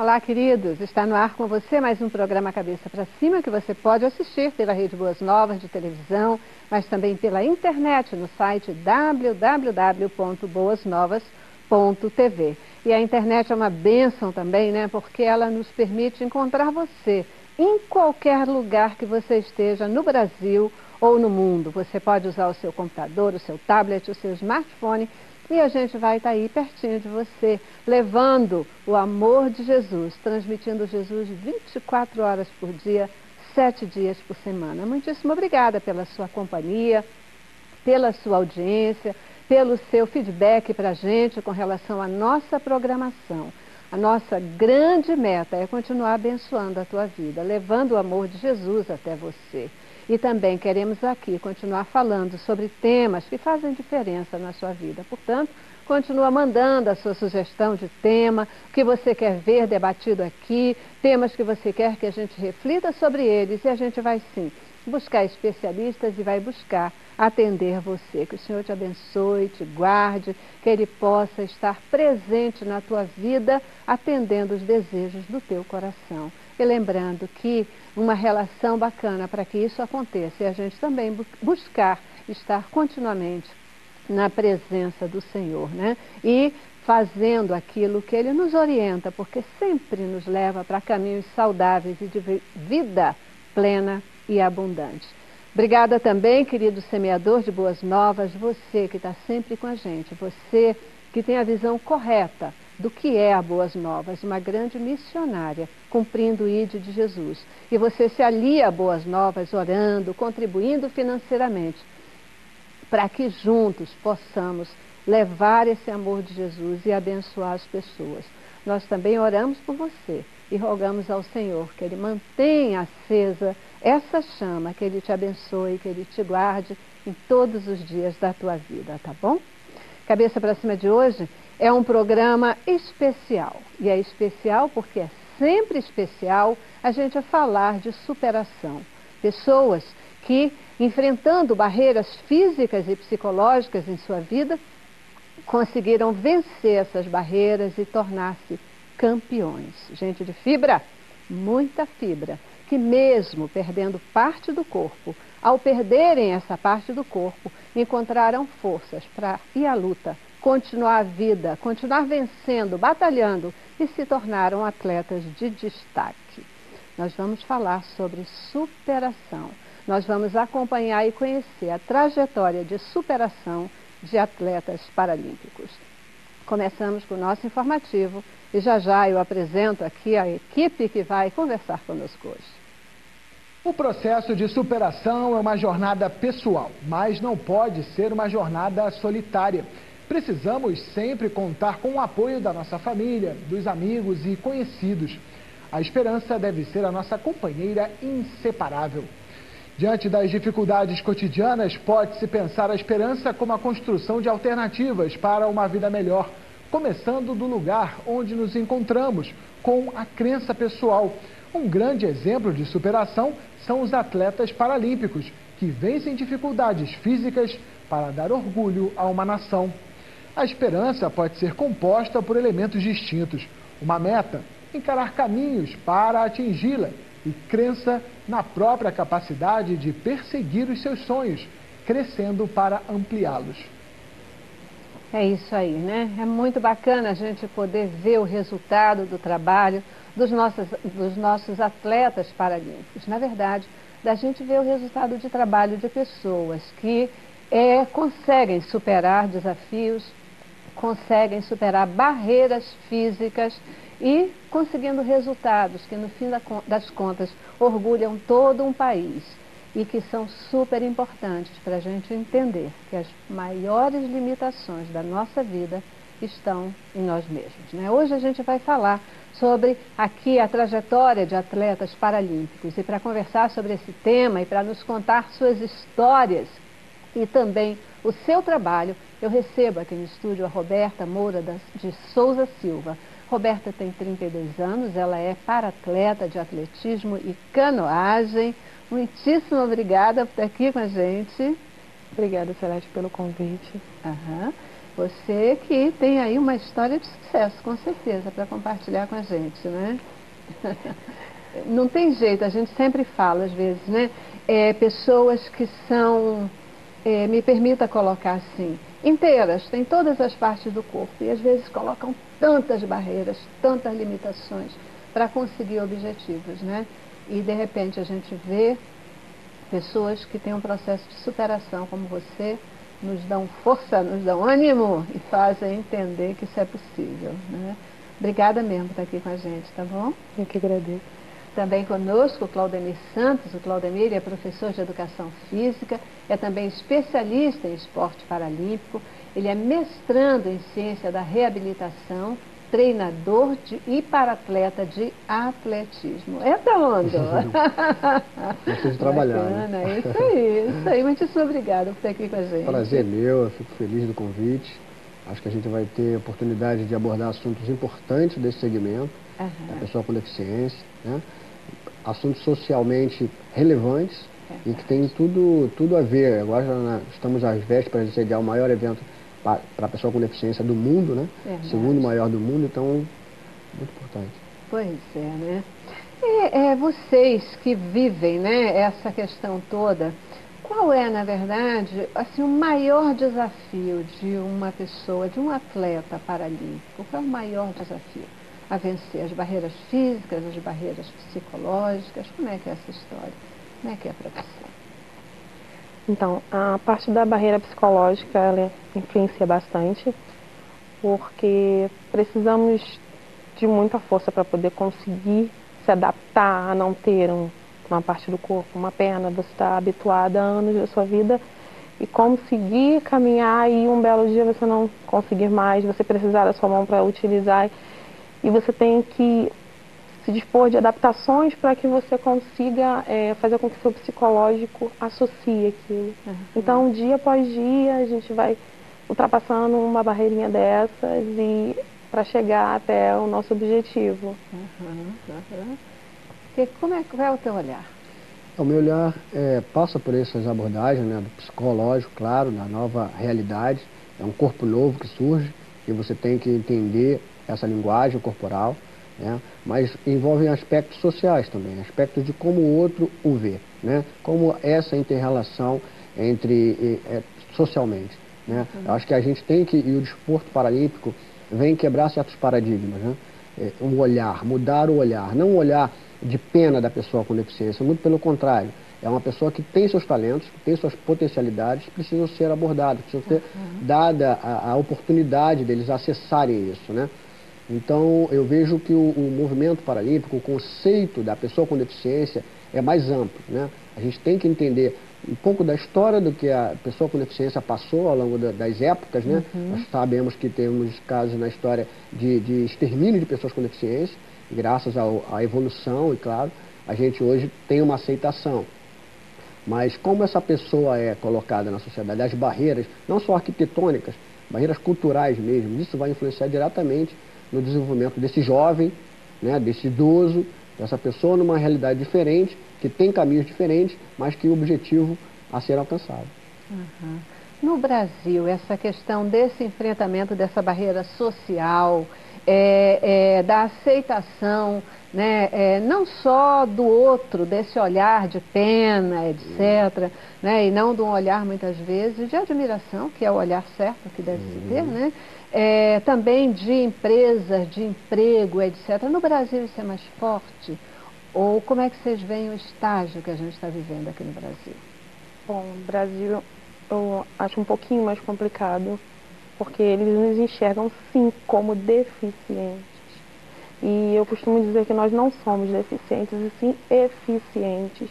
Olá, queridos. Está no ar com você mais um programa Cabeça para Cima que você pode assistir pela Rede Boas Novas de televisão, mas também pela internet no site www.boasnovas.tv. E a internet é uma bênção também, né? Porque ela nos permite encontrar você em qualquer lugar que você esteja no Brasil ou no mundo. Você pode usar o seu computador, o seu tablet, o seu smartphone e a gente vai estar aí pertinho de você, levando o amor de Jesus, transmitindo Jesus 24 horas por dia, sete dias por semana. Muitíssimo obrigada pela sua companhia, pela sua audiência, pelo seu feedback para a gente com relação à nossa programação. A nossa grande meta é continuar abençoando a tua vida, levando o amor de Jesus até você. E também queremos aqui continuar falando sobre temas que fazem diferença na sua vida. Portanto, continua mandando a sua sugestão de tema, o que você quer ver debatido aqui, temas que você quer que a gente reflita sobre eles e a gente vai sim buscar especialistas e vai buscar atender você. Que o Senhor te abençoe, te guarde, que Ele possa estar presente na tua vida, atendendo os desejos do teu coração. Lembrando que uma relação bacana para que isso aconteça e a gente também buscar estar continuamente na presença do Senhor, né? E fazendo aquilo que Ele nos orienta, porque sempre nos leva para caminhos saudáveis e de vida plena e abundante. Obrigada também, querido semeador de boas novas, você que está sempre com a gente, você que tem a visão correta do que é a Boas Novas, uma grande missionária cumprindo o ID de Jesus. E você se alia a Boas Novas orando, contribuindo financeiramente, para que juntos possamos levar esse amor de Jesus e abençoar as pessoas. Nós também oramos por você e rogamos ao Senhor que Ele mantenha acesa essa chama, que Ele te abençoe, que Ele te guarde em todos os dias da tua vida, tá bom? Cabeça para cima de hoje é um programa especial. E é especial porque é sempre especial a gente falar de superação. Pessoas que, enfrentando barreiras físicas e psicológicas em sua vida, conseguiram vencer essas barreiras e tornar-se campeões. Gente de fibra, muita fibra, que mesmo perdendo parte do corpo, ao perderem essa parte do corpo, encontraram forças para ir à luta continuar a vida, continuar vencendo, batalhando e se tornaram atletas de destaque. Nós vamos falar sobre superação. Nós vamos acompanhar e conhecer a trajetória de superação de atletas paralímpicos. Começamos com o nosso informativo e já já eu apresento aqui a equipe que vai conversar conosco hoje. O processo de superação é uma jornada pessoal, mas não pode ser uma jornada solitária. Precisamos sempre contar com o apoio da nossa família, dos amigos e conhecidos. A esperança deve ser a nossa companheira inseparável. Diante das dificuldades cotidianas, pode-se pensar a esperança como a construção de alternativas para uma vida melhor, começando do lugar onde nos encontramos, com a crença pessoal. Um grande exemplo de superação são os atletas paralímpicos, que vencem dificuldades físicas para dar orgulho a uma nação. A esperança pode ser composta por elementos distintos. Uma meta, encarar caminhos para atingi-la e crença na própria capacidade de perseguir os seus sonhos, crescendo para ampliá-los. É isso aí, né? É muito bacana a gente poder ver o resultado do trabalho dos nossos, dos nossos atletas paralímpicos. Na verdade, da gente ver o resultado de trabalho de pessoas que é, conseguem superar desafios, conseguem superar barreiras físicas e conseguindo resultados que, no fim das contas, orgulham todo um país e que são super importantes para a gente entender que as maiores limitações da nossa vida estão em nós mesmos. Né? Hoje a gente vai falar sobre aqui a trajetória de atletas paralímpicos e para conversar sobre esse tema e para nos contar suas histórias e também o seu trabalho, eu recebo aqui no estúdio a Roberta Moura de Souza Silva. Roberta tem 32 anos, ela é paratleta de atletismo e canoagem. Muitíssimo obrigada por estar aqui com a gente. Obrigada, Celeste, pelo convite. Uhum. Você que tem aí uma história de sucesso, com certeza, para compartilhar com a gente, né? Não tem jeito, a gente sempre fala às vezes, né? É, pessoas que são, é, me permita colocar assim, inteiras, têm todas as partes do corpo e às vezes colocam tantas barreiras, tantas limitações para conseguir objetivos, né? E de repente a gente vê pessoas que têm um processo de superação como você, nos dão força, nos dão ânimo e fazem entender que isso é possível, né? Obrigada mesmo por estar aqui com a gente, tá bom? Eu que agradeço. Também conosco o Claudemir Santos. O Claudemir é professor de Educação Física, é também especialista em esporte paralímpico, ele é mestrando em Ciência da Reabilitação, treinador de, e para-atleta de atletismo. É da onda. De trabalhar. Né? Bacana, né? isso aí, isso aí. Muitíssimo obrigada por estar aqui com a gente. Prazer meu, eu fico feliz do convite. Acho que a gente vai ter oportunidade de abordar assuntos importantes desse segmento, uhum. da pessoa com deficiência, né? assuntos socialmente relevantes e que tem tudo, tudo a ver. Agora estamos às vésperas de sediar o maior evento para a pessoa com deficiência do mundo, né? Verdade. Segundo maior do mundo, então, muito importante. Pois é, né? E é, vocês que vivem né, essa questão toda, qual é, na verdade, assim, o maior desafio de uma pessoa, de um atleta paralímpico? Qual é o maior desafio a vencer? As barreiras físicas, as barreiras psicológicas? Como é que é essa história? Como é que é para você? Então, a parte da barreira psicológica, ela influencia bastante, porque precisamos de muita força para poder conseguir se adaptar a não ter um, uma parte do corpo, uma perna, você está habituada a anos da sua vida e conseguir caminhar e um belo dia você não conseguir mais, você precisar da sua mão para utilizar e você tem que se dispor de adaptações para que você consiga é, fazer com que o seu psicológico associe aquilo. Uhum. Então, dia após dia, a gente vai ultrapassando uma barreirinha dessas e para chegar até o nosso objetivo. Uhum. Uhum. E como é, qual é o teu olhar? O meu olhar é, passa por essas abordagens, né, do psicológico, claro, da nova realidade. É um corpo novo que surge e você tem que entender essa linguagem corporal, né, mas envolvem aspectos sociais também, aspectos de como o outro o vê, né, como essa interrelação entre é, socialmente. Né. Uhum. Eu acho que a gente tem que, e o desporto paralímpico vem quebrar certos paradigmas, né, é, um olhar, mudar o olhar, não um olhar de pena da pessoa com deficiência, muito pelo contrário. É uma pessoa que tem seus talentos, que tem suas potencialidades, que precisam ser abordados, precisam ter uhum. dada a, a, oportunidade deles acessarem isso, né? Então, eu vejo que o, o, movimento paralímpico, o conceito da pessoa com deficiência é mais amplo, né? A gente tem que entender um pouco da história do que a pessoa com deficiência passou ao longo da, das épocas, né? Uhum. Nós sabemos que temos casos na história de, de extermínio de pessoas com deficiência, graças ao, à evolução, e claro, a gente hoje tem uma aceitação. Mas como essa pessoa é colocada na sociedade, as barreiras, não só arquitetônicas, barreiras culturais mesmo, isso vai influenciar diretamente no desenvolvimento desse jovem, né, desse idoso, dessa pessoa numa realidade diferente, que tem caminhos diferentes, mas que o objetivo a ser alcançado. Uhum. No Brasil, essa questão desse enfrentamento dessa barreira social, é, é, da aceitação, né, é, não só do outro, desse olhar de pena, etc., né, e não de um olhar muitas vezes de admiração, que é o olhar certo que deve se ter, uhum. né, é, também de empresas, de emprego, etc. No Brasil isso é mais forte? Ou como é que vocês veem o estágio que a gente está vivendo aqui no Brasil? Bom, no Brasil eu acho um pouquinho mais complicado, porque eles nos enxergam sim como deficientes. E eu costumo dizer que nós não somos deficientes, e sim eficientes,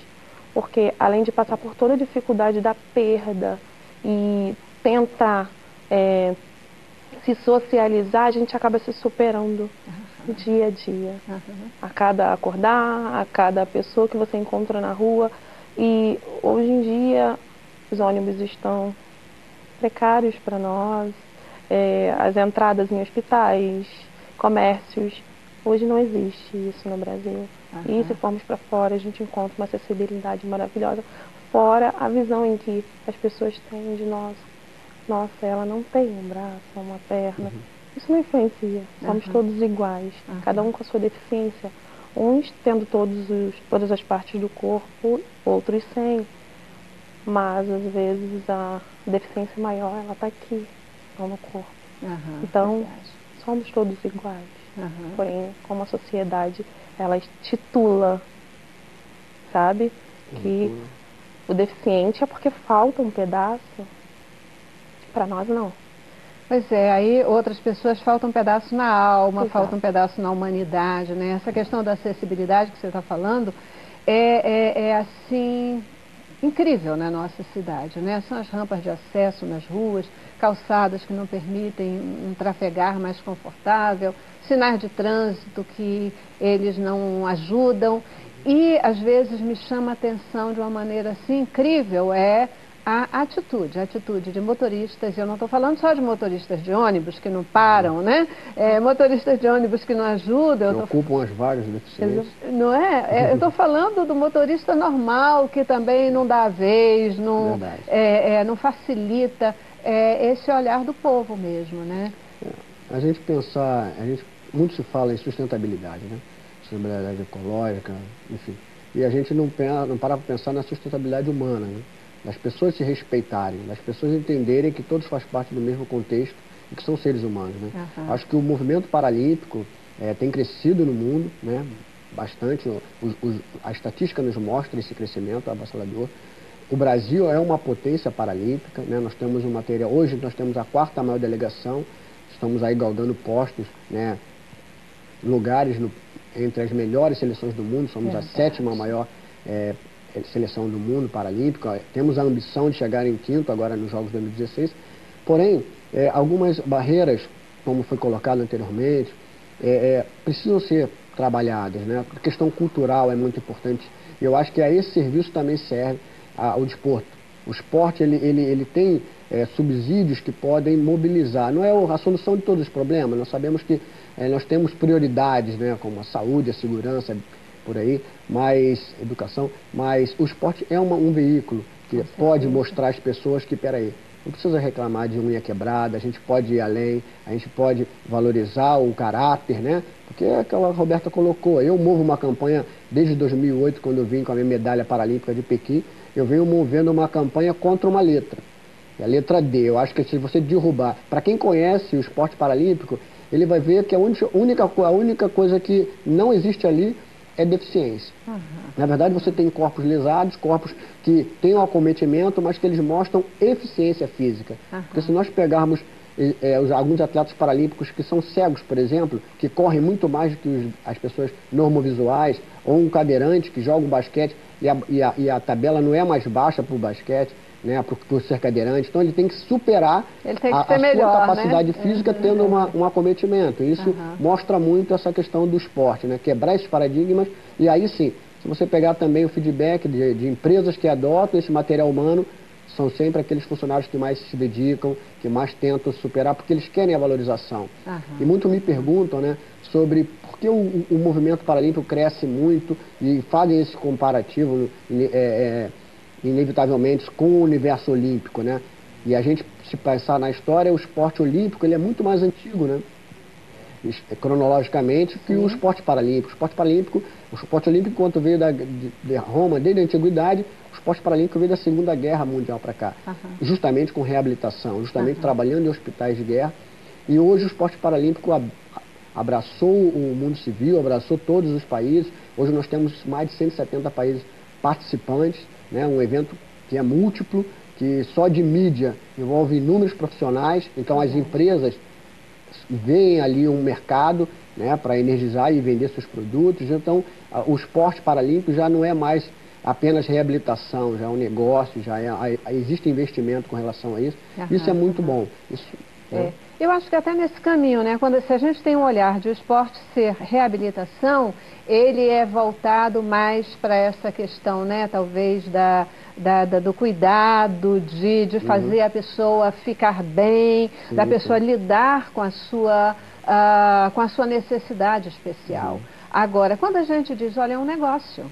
porque além de passar por toda a dificuldade da perda e tentar é, se socializar, a gente acaba se superando uhum. dia a dia. Uhum. A cada acordar, a cada pessoa que você encontra na rua. E hoje em dia os ônibus estão precários para nós, é, as entradas em hospitais, comércios. Hoje não existe isso no Brasil. Uhum. E se formos para fora, a gente encontra uma acessibilidade maravilhosa, fora a visão em que as pessoas têm de nós. Nossa, ela não tem um braço, uma perna. Uhum. Isso não influencia. Somos uhum. todos iguais, uhum. cada um com a sua deficiência. Uns tendo todos os, todas as partes do corpo, outros sem. Mas às vezes a deficiência maior ela está aqui, não no corpo. então verdade. somos todos iguais. Porém, como a sociedade ela estitula, sabe, que o deficiente é porque falta um pedaço. Para nós não. Pois é, aí outras pessoas faltam um pedaço na alma, Exato. faltam um pedaço na humanidade, né? Essa questão da acessibilidade que você está falando é, é, é, assim incrível na nossa cidade, né? São as rampas de acesso nas ruas, calçadas que não permitem um trafegar mais confortável, sinais de trânsito que eles não ajudam e às vezes me chama a atenção de uma maneira assim incrível é a atitude, a atitude de motoristas, eu não estou falando só de motoristas de ônibus que não param, né? É, motoristas de ônibus que não ajudam. Que ocupam tô... as vagas deficientes. Não é? é eu estou falando do motorista normal, que também não dá a vez, não, é, é, não facilita é, esse olhar do povo mesmo, né? É, a gente pensar, a gente, muito se fala em sustentabilidade, né? Sustentabilidade ecológica, enfim. E a gente não, não para para pensar na sustentabilidade humana, né? Das pessoas se respeitarem, das pessoas entenderem que todos fazem parte do mesmo contexto e que são seres humanos. Né? Uhum. Acho que o movimento paralímpico é, tem crescido no mundo, né? bastante, os, os, a estatística nos mostra esse crescimento avassalador. O Brasil é uma potência paralímpica, né? nós temos um material, hoje nós temos a quarta maior delegação, estamos aí galgando postos, né? lugares no, entre as melhores seleções do mundo, somos a sétima maior é, seleção do mundo paralímpico, temos a ambição de chegar em quinto agora nos Jogos 2016, porém, é, algumas barreiras, como foi colocado anteriormente, é, é, precisam ser trabalhadas, né? A questão cultural é muito importante. Eu acho que a esse serviço também serve ao desporto. O esporte ele, ele, ele tem é, subsídios que podem mobilizar. Não é a solução de todos os problemas. Nós sabemos que é, nós temos prioridades, né, como a saúde, a segurança, por aí, mais educação, mas o esporte é uma, um veículo que pode mostrar às pessoas que, peraí, não precisa reclamar de unha quebrada, a gente pode ir além, a gente pode valorizar o caráter, né? Porque é aquela Roberta colocou, eu movo uma campanha desde 2008, quando eu vim com a minha medalha paralímpica de Pequim, eu venho movendo uma campanha contra uma letra. É a letra D. Eu acho que se você derrubar, para quem conhece o esporte paralímpico, ele vai ver que a única, a única coisa que não existe ali é deficiência. Uhum. Na verdade, você tem corpos lesados, corpos que têm um acometimento, mas que eles mostram eficiência física. Uhum. Porque se nós pegarmos é, alguns atletas paralímpicos que são cegos, por exemplo, que correm muito mais do que os, as pessoas normovisuais, ou um cadeirante que joga um basquete e a, e a, e a tabela não é mais baixa para o basquete, né, para o ser cadeirante. Então ele tem que superar que a, a melhor, sua capacidade né? física uhum. tendo uma, um acometimento. Isso uhum. mostra muito essa questão do esporte, né? quebrar esses paradigmas. E aí sim, se você pegar também o feedback de, de empresas que adotam esse material humano, são sempre aqueles funcionários que mais se dedicam, que mais tentam superar, porque eles querem a valorização. Uhum. E muito me perguntam né, sobre por que o, o movimento paralímpico cresce muito e fazem esse comparativo. É, é, inevitavelmente com o universo olímpico, né? E a gente, se pensar na história, o esporte olímpico ele é muito mais antigo, né? cronologicamente que Sim. o esporte paralímpico. O esporte paralímpico, o esporte olímpico, enquanto veio da, de, de Roma, desde a antiguidade, o esporte paralímpico veio da Segunda Guerra Mundial para cá, justamente com reabilitação, justamente trabalhando em hospitais de guerra. E hoje o esporte paralímpico abraçou o mundo civil, abraçou todos os países. Hoje nós temos mais de 170 países participantes né, um evento que é múltiplo, que só de mídia envolve inúmeros profissionais, então as empresas veem ali um mercado né, para energizar e vender seus produtos, então o esporte paralímpico já não é mais apenas reabilitação, já é um negócio, já é, existe investimento com relação a isso. Isso é muito bom. Isso, né? é. Eu acho que até nesse caminho, né, quando, se a gente tem um olhar de o esporte ser reabilitação, ele é voltado mais para essa questão, né, talvez da, da, da do cuidado, de, de uhum. fazer uhum. a pessoa ficar bem, sim, da pessoa sim. lidar com a sua, uh, com a sua necessidade especial. Uhum. Agora, quando a gente diz, olha, é um negócio,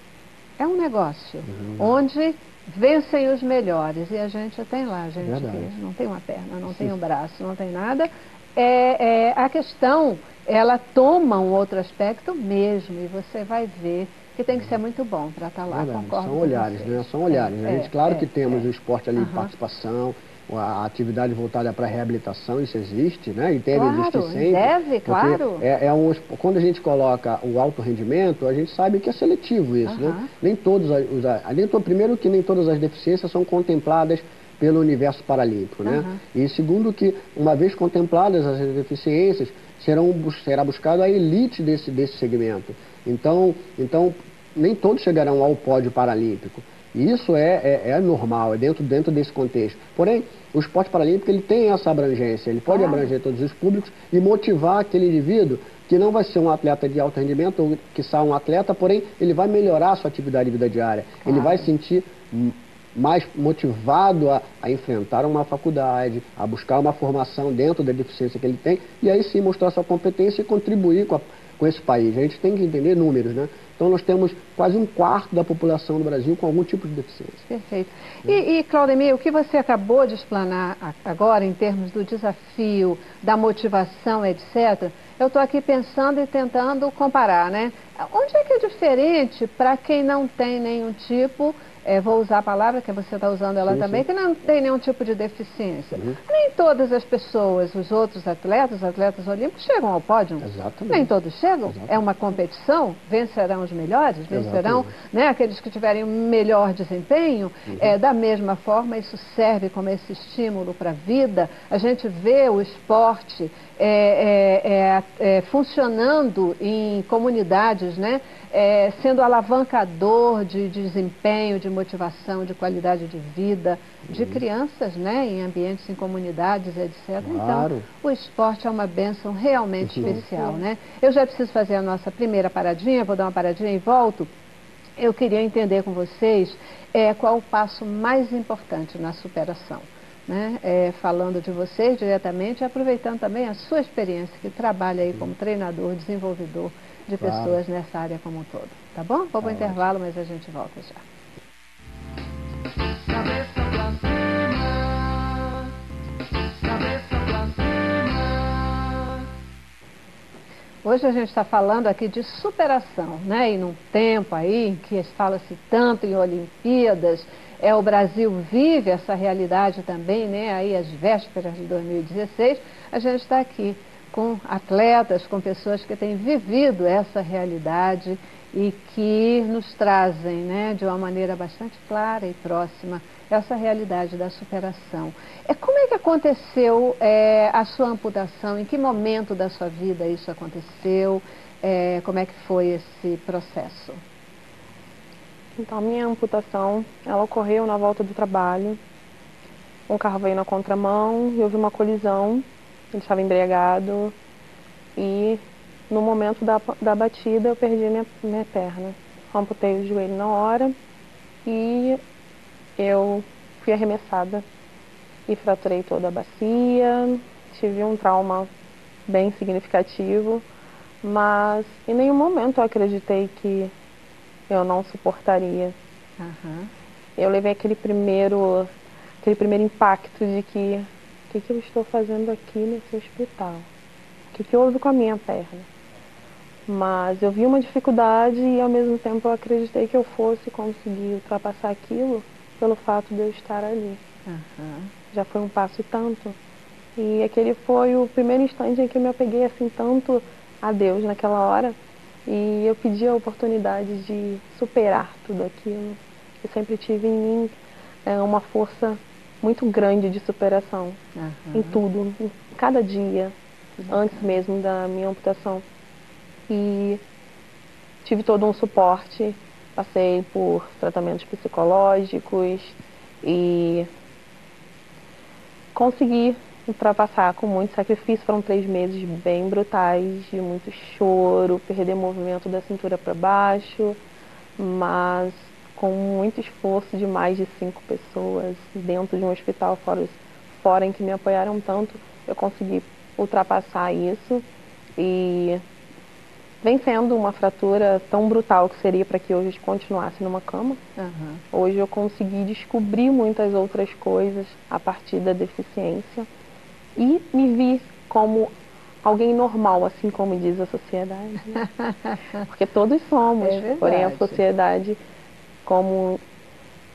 é um negócio, uhum. onde vencem os melhores. E a gente tem lá, gente que não tem uma perna, não Sim. tem um braço, não tem nada. É, é, a questão, ela toma um outro aspecto mesmo, e você vai ver que tem que ser muito bom para estar tá lá. Verdade. São olhares, né? São olhares. É, a gente, claro é, que temos é. o esporte ali, uhum. participação, a atividade voltada para a reabilitação, isso existe, né? E deve claro, existir sempre. Deve, claro. É, é um, quando a gente coloca o alto rendimento, a gente sabe que é seletivo isso, uhum. né? Nem todos os, nem, primeiro que nem todas as deficiências são contempladas pelo universo paralímpico, né? Uhum. E segundo que, uma vez contempladas as deficiências, serão, será buscado a elite desse, desse segmento. Então, então, nem todos chegarão ao pódio paralímpico. E isso é, é, é, normal, é dentro, dentro desse contexto. Porém, o esporte paralímpico ele tem essa abrangência, ele pode ah. abranger todos os públicos e motivar aquele indivíduo que não vai ser um atleta de alto rendimento, ou que sai um atleta, porém ele vai melhorar a sua atividade de vida diária. Claro. Ele vai sentir mais motivado a, a, enfrentar uma faculdade, a buscar uma formação dentro da deficiência que ele tem, e aí sim mostrar sua competência e contribuir com, a, com esse país. A gente tem que entender números, né? Então nós temos quase um quarto da população do Brasil com algum tipo de deficiência. Perfeito. E, e Claudemir, o que você acabou de explanar agora em termos do desafio, da motivação, etc., eu estou aqui pensando e tentando comparar, né? Onde é que é diferente para quem não tem nenhum tipo é, vou usar a palavra que você está usando ela sim, também, sim. que não tem nenhum tipo de deficiência. Uhum. Nem todas as pessoas, os outros atletas, atletas olímpicos, chegam ao pódio. Exatamente. Nem todos chegam. Exatamente. É uma competição, vencerão os melhores, vencerão né, aqueles que tiverem o melhor desempenho. Uhum. É, da mesma forma, isso serve como esse estímulo para a vida. A gente vê o esporte é, é, é, é funcionando em comunidades, né? É, sendo alavancador de, de, desempenho, de motivação, de qualidade de vida, de uhum. crianças né, em ambientes, em comunidades, etc. Então, claro. Então, o esporte é uma bênção realmente uhum. especial. Né? Eu já preciso fazer a nossa primeira paradinha, vou dar uma paradinha e volto. Eu queria entender com vocês é, qual o passo mais importante na superação. Né? É, falando de vocês diretamente, aproveitando também a sua experiência, que trabalha aí como treinador, desenvolvedor de claro. pessoas nessa área como um todo. Tá bom? Vamos tá intervalo, mas a gente volta já. Hoje a gente está falando aqui de superação, né? E num tempo aí que fala-se tanto em Olimpíadas, é o Brasil vive essa realidade também, né? Aí às vésperas de 2016, a gente está aqui com atletas, com pessoas que têm vivido essa realidade e que nos trazem, né, de uma maneira bastante clara e próxima, essa realidade da superação. É, como é que aconteceu é, a sua amputação? Em que momento da sua vida isso aconteceu? É, como é que foi esse processo? Então, a minha amputação, ela ocorreu na volta do trabalho. Um carro veio na contramão e houve uma colisão ele estava embriagado e no momento da, da batida eu perdi minha, minha perna. Amputei o joelho na hora e eu fui arremessada e fraturei toda a bacia. Tive um trauma bem significativo, mas em nenhum momento eu acreditei que eu não suportaria. Uhum. Eu levei aquele primeiro, aquele primeiro impacto de que o que, que eu estou fazendo aqui nesse hospital? O que, que houve com a minha perna? Mas eu vi uma dificuldade e ao mesmo tempo eu acreditei que eu fosse conseguir ultrapassar aquilo pelo fato de eu estar ali. Uhum. Já foi um passo e tanto. E aquele foi o primeiro instante em que eu me apeguei assim tanto a Deus naquela hora. E eu pedi a oportunidade de superar tudo aquilo. Eu sempre tive em mim é, uma força muito grande de superação uhum. em tudo, em cada dia, antes mesmo da minha amputação. E tive todo um suporte, passei por tratamentos psicológicos e consegui ultrapassar com muito sacrifício. Foram três meses bem brutais, de muito choro, perder movimento da cintura para baixo, mas com muito esforço de mais de cinco pessoas dentro de um hospital fora, fora em que me apoiaram tanto, eu consegui ultrapassar isso e vem sendo uma fratura tão brutal que seria para que hoje continuasse numa cama. Uhum. Hoje eu consegui descobrir muitas outras coisas a partir da deficiência e me vi como alguém normal, assim como diz a sociedade. Né? Porque todos somos, é porém a sociedade, como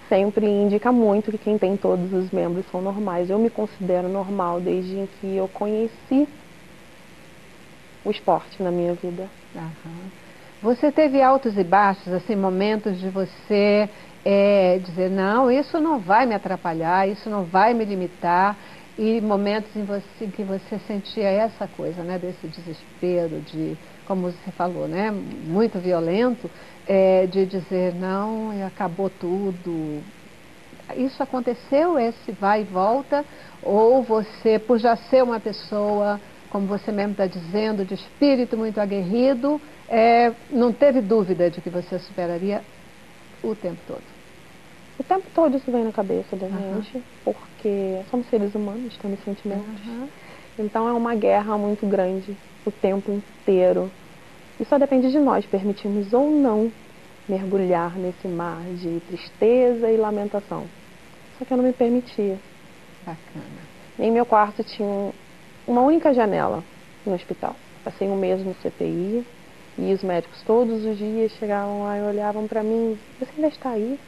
sempre indica muito que quem tem todos os membros são normais. Eu me considero normal desde que eu conheci o esporte na minha vida. Você teve altos e baixos, assim, momentos de você é, dizer, não, isso não vai me atrapalhar, isso não vai me limitar, e momentos em, você, em que você sentia essa coisa, né, desse desespero, de, como você falou, né, muito violento, é, de dizer, não, acabou tudo. Isso aconteceu, esse vai e volta, ou você, por já ser uma pessoa como você mesmo está dizendo, de espírito muito aguerrido, é, não teve dúvida de que você superaria o tempo todo? O tempo todo isso vem na cabeça da uhum. gente, porque somos seres humanos, temos sentimentos. Uhum. Então é uma guerra muito grande o tempo inteiro. E só depende de nós permitirmos ou não mergulhar nesse mar de tristeza e lamentação. Só que eu não me permitia. Bacana. Em meu quarto tinha uma única janela no hospital. Passei um mês no CTI e os médicos todos os dias chegavam lá e olhavam para mim: Você ainda está aí?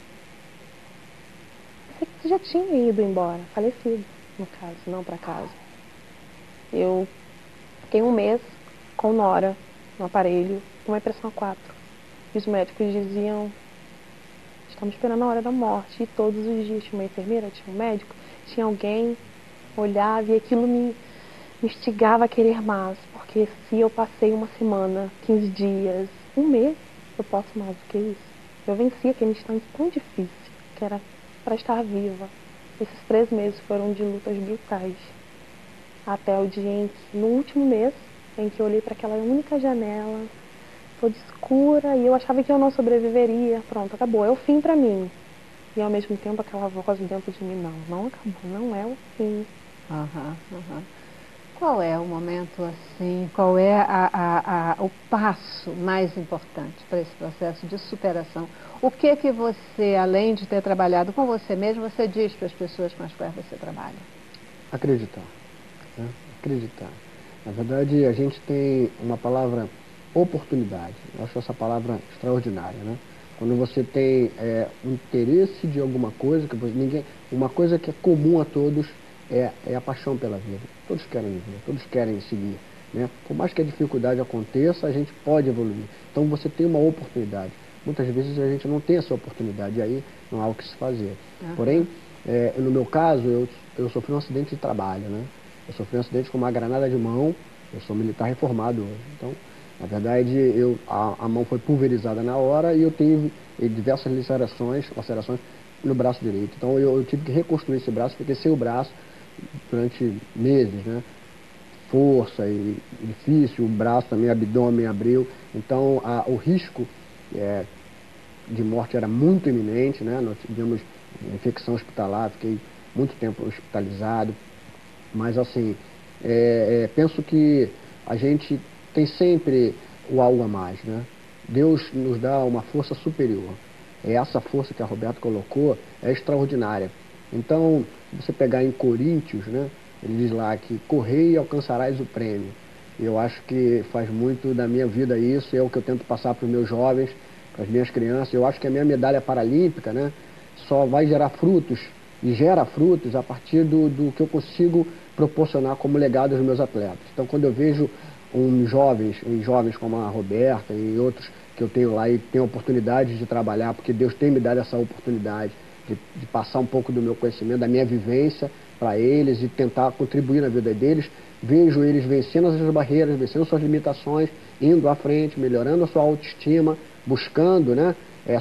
Você já tinha ido embora, falecido, no caso, não para casa. Eu fiquei um mês com Nora no aparelho, uma impressão a quatro. E os médicos diziam: Estamos esperando a hora da morte. E todos os dias tinha uma enfermeira, tinha um médico, tinha alguém, olhava e aquilo me me instigava a querer mais, porque se eu passei uma semana, 15 dias, um mês, eu posso mais do que isso. Eu venci aquele instante tão difícil, que era para estar viva. Esses três meses foram de lutas brutais. Até o dia em que, no último mês, em que eu olhei para aquela única janela, toda escura, e eu achava que eu não sobreviveria. Pronto, acabou, é o fim para mim. E ao mesmo tempo aquela voz dentro de mim, não, não acabou, não é o fim. Aham, uhum, aham. Uhum. Qual é o momento assim, qual é a, a, a, o passo mais importante para esse processo de superação? O que que você, além de ter trabalhado com você mesmo, você diz para as pessoas com as quais você trabalha? Acreditar. Né? Acreditar. Na verdade, a gente tem uma palavra oportunidade. Eu acho essa palavra extraordinária, né? Quando você tem é, interesse de alguma coisa, que ninguém, uma coisa que é comum a todos, é, é a paixão pela vida. Todos querem viver, todos querem seguir. Né? Por mais que a dificuldade aconteça, a gente pode evoluir. Então você tem uma oportunidade. Muitas vezes a gente não tem essa oportunidade, e aí não há o que se fazer. Uhum. Porém, é, no meu caso, eu, eu sofri um acidente de trabalho. Né? Eu sofri um acidente com uma granada de mão, eu sou militar reformado. Então, na verdade, eu, a, a mão foi pulverizada na hora e eu tive diversas lacerações, lacerações no braço direito. Então eu, eu, tive que reconstruir esse braço, porque sem o braço durante meses, né? Força e difícil, o braço também, abdômen abriu. Então a, o risco é, de morte era muito iminente, né? Nós tivemos infecção hospitalar, fiquei muito tempo hospitalizado. Mas assim, é, é, penso que a gente tem sempre o algo a mais, né? Deus nos dá uma força superior. É essa força que a Roberta colocou é extraordinária. Então, você pegar em Coríntios, né, ele diz lá que correi e alcançarás o prêmio. Eu acho que faz muito da minha vida isso, é o que eu tento passar para os meus jovens, para as minhas crianças. Eu acho que a minha medalha paralímpica né, só vai gerar frutos e gera frutos a partir do, do que eu consigo proporcionar como legado aos meus atletas. Então, quando eu vejo um jovens, um jovens como a Roberta e outros que eu tenho lá e tenho oportunidade de trabalhar, porque Deus tem me dado essa oportunidade de, de passar um pouco do meu conhecimento, da minha vivência para eles e tentar contribuir na vida deles. Vejo eles vencendo as suas barreiras, vencendo suas limitações, indo à frente, melhorando a sua autoestima, buscando né, é,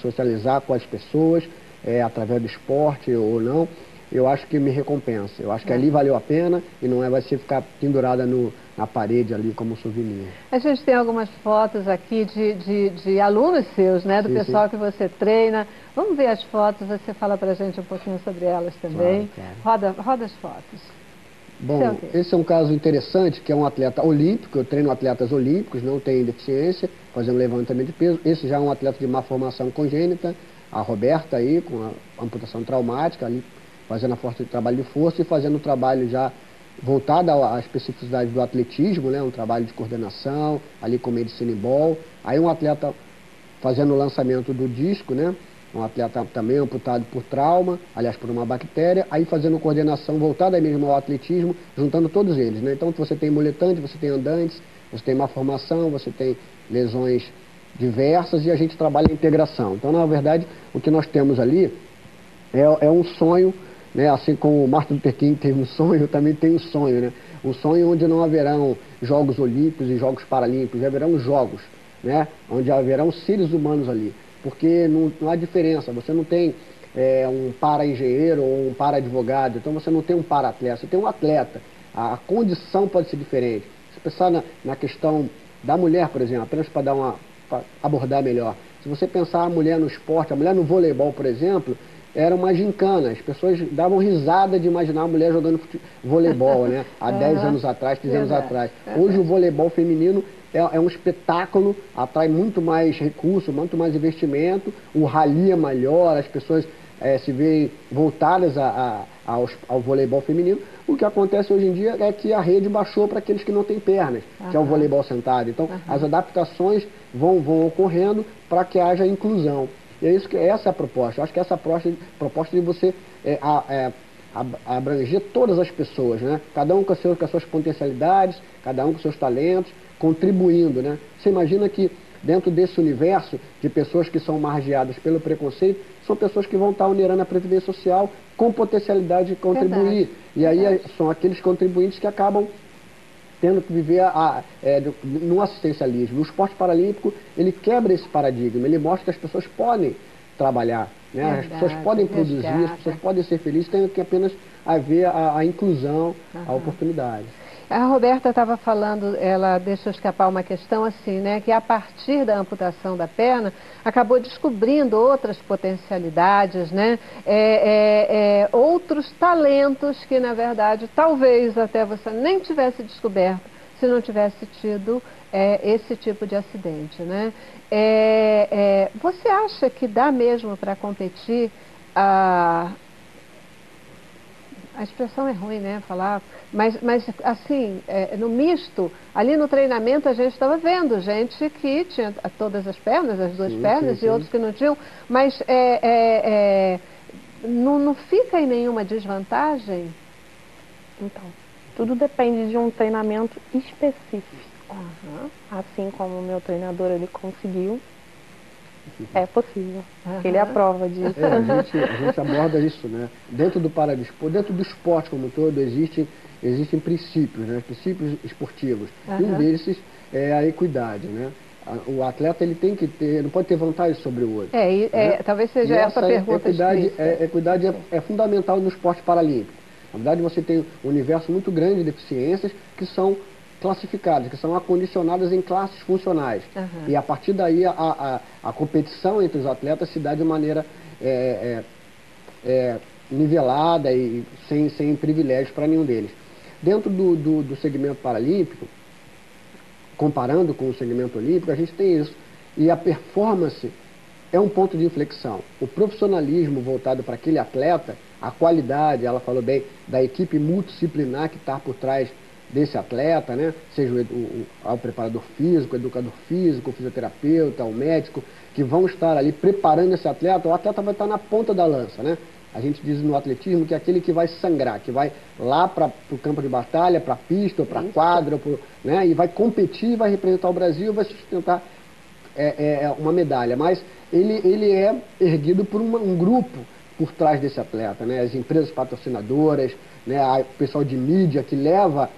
socializar com as pessoas, é, através do esporte ou não eu acho que me recompensa. Eu acho que ali valeu a pena e não é vai ser ficar pendurada no, na parede ali como souvenir. A gente tem algumas fotos aqui de, de, de alunos seus, né? Do sim, pessoal sim. que você treina. Vamos ver as fotos, você fala pra gente um pouquinho sobre elas também. Claro, claro. Roda, roda as fotos. Bom, esse é um caso interessante, que é um atleta olímpico, eu treino atletas olímpicos, não tem deficiência, fazendo levantamento de peso. Esse já é um atleta de má formação congênita, a Roberta aí, com a amputação traumática, ali fazendo a força de trabalho de força e fazendo o trabalho já voltado à especificidade do atletismo, né, um trabalho de coordenação, ali com medicina e ball. Aí um atleta fazendo o lançamento do disco, né, um atleta também amputado por trauma, aliás, por uma bactéria, aí fazendo coordenação voltada mesmo ao atletismo, juntando todos eles. Né? Então você tem muletante, você tem andantes, você tem má formação, você tem lesões diversas e a gente trabalha a integração. Então, na verdade, o que nós temos ali é, é um sonho, né? assim como o Martin Luther King teve um sonho, eu também tenho um sonho, né? um sonho onde não haverão Jogos Olímpicos e Jogos Paralímpicos, haverão jogos, né? onde haverão seres humanos ali porque não, não há diferença. Você não tem é, um para-engenheiro ou um para-advogado, então você não tem um para-atleta, você tem um atleta. A, a, condição pode ser diferente. Se pensar na, na questão da mulher, por exemplo, apenas para dar uma abordar melhor. Se você pensar a mulher no esporte, a mulher no voleibol, por exemplo, era uma gincana. As pessoas davam risada de imaginar a mulher jogando voleibol, né? Há 10 uhum. anos atrás, 15 anos atrás. Hoje o voleibol feminino é, é, um espetáculo, atrai muito mais recurso, muito mais investimento, o rally é maior, as pessoas é, se veem voltadas a, a, ao, ao, voleibol feminino. O que acontece hoje em dia é que a rede baixou para aqueles que não têm pernas, uhum. que é o voleibol sentado. Então, uhum. as adaptações vão, vão ocorrendo para que haja inclusão. E é isso que essa é a proposta. Eu acho que essa proposta, proposta de você é, a, é, abranger todas as pessoas, né? Cada um com, seu, com as suas potencialidades, cada um com seus talentos, contribuindo, né? Você imagina que dentro desse universo de pessoas que são margeadas pelo preconceito, são pessoas que vão estar onerando a Previdência Social com potencialidade de contribuir. Verdade. E aí Verdade. são aqueles contribuintes que acabam tendo que viver a, é, no assistencialismo. O esporte paralímpico, ele quebra esse paradigma, ele mostra que as pessoas podem trabalhar, né? Verdade, as pessoas podem produzir, as pessoas podem ser felizes, tem que apenas haver a, a inclusão, uhum. a oportunidade. A Roberta estava falando, ela deixou escapar uma questão assim, né? Que a partir da amputação da perna, acabou descobrindo outras potencialidades, né? É, é, é, outros talentos que, na verdade, talvez até você nem tivesse descoberto se não tivesse tido é, esse tipo de acidente, né? É, é, você acha que dá mesmo para competir a a expressão é ruim, né? Falar, mas, mas assim, é, no misto, ali no treinamento a gente estava vendo gente que tinha todas as pernas, as duas sim, pernas, sim, sim. e outros que não tinham, mas é, é, é, não, não fica em nenhuma desvantagem? Então, tudo depende de um treinamento específico. Uhum. Assim como o meu treinador ele conseguiu, é possível. Uhum. Ele é a prova disso. É, a, gente, a gente aborda isso, né? Dentro do paradesporto, dentro do esporte como um todo, existem, existem princípios, né? Princípios esportivos. Uhum. E um desses é a equidade, né? O atleta ele tem que ter, não pode ter vantagem sobre o outro. É, e, né? é talvez seja e essa, essa pergunta. Equidade, é, equidade é, é fundamental no esporte paralímpico. Na verdade, você tem um universo muito grande de deficiências que são classificadas, que são acondicionadas em classes funcionais. Uhum. E a partir daí a, a, a, competição entre os atletas se dá de maneira é, é, é, nivelada e sem, sem privilégios para nenhum deles. Dentro do, do, do segmento paralímpico, comparando com o segmento olímpico, a gente tem isso. E a performance é um ponto de inflexão. O profissionalismo voltado para aquele atleta, a qualidade, ela falou bem, da equipe multidisciplinar que está por trás desse atleta, né? seja o, o, o, preparador físico, o educador físico, o fisioterapeuta, o médico, que vão estar ali preparando esse atleta, o atleta vai estar na ponta da lança. Né? A gente diz no atletismo que é aquele que vai sangrar, que vai lá para o campo de batalha, para a pista, para a quadra, pro, né? e vai competir, vai representar o Brasil, vai sustentar é, é, é, uma medalha. Mas ele, ele é erguido por uma, um grupo por trás desse atleta, né? as empresas patrocinadoras, né? o pessoal de mídia que leva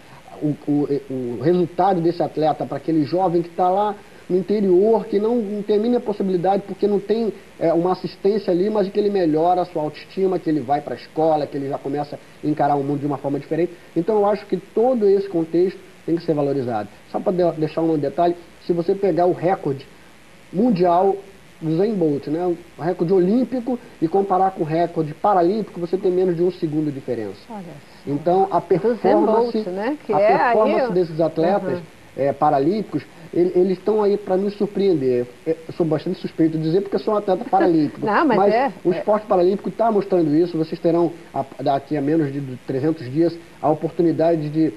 o, o, o resultado desse atleta para aquele jovem que está lá no interior, que não, não termina a possibilidade porque não tem é, uma assistência ali, mas que ele melhora a sua autoestima, que ele vai para a escola, que ele já começa a encarar o mundo de uma forma diferente. Então eu acho que todo esse contexto tem que ser valorizado. Só para de, deixar um detalhe, se você pegar o recorde mundial do Zen Bolt, né, o recorde olímpico, e comparar com o recorde paralímpico, você tem menos de um segundo de diferença. Olha Então, a performance, né? que a é performance aí... desses atletas uhum. é, paralímpicos, eles estão aí para nos surpreender. Eu sou bastante suspeito de dizer porque eu sou um atleta paralímpico. Não, mas, mas é, o é. esporte paralímpico está mostrando isso. Vocês terão, daqui a menos de 300 dias, a oportunidade de